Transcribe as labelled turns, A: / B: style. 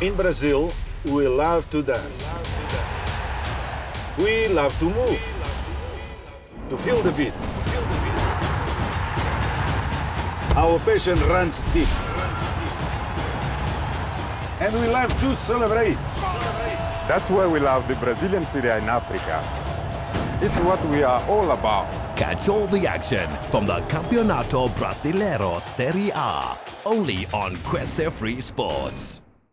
A: In Brazil, we love to dance. We love to move, to feel the beat. Our passion runs deep. And we love to celebrate.
B: That's why we love the Brazilian Serie in Africa. It's what we are all about.
C: Catch all the action from the Campeonato Brasileiro Serie A only on Kwese Free Sports.